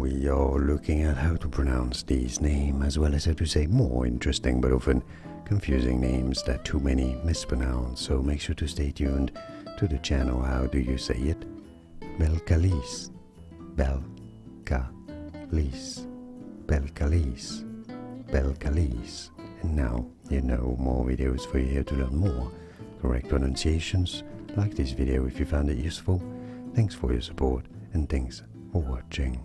we are looking at how to pronounce these names as well as how to say more interesting but often confusing names that too many mispronounce. So make sure to stay tuned to the channel. How do you say it? Belcalis. Belcalis. Belcalis. Belcalis. And now you know more videos for you here to learn more correct pronunciations. Like this video if you found it useful. Thanks for your support and thanks for watching.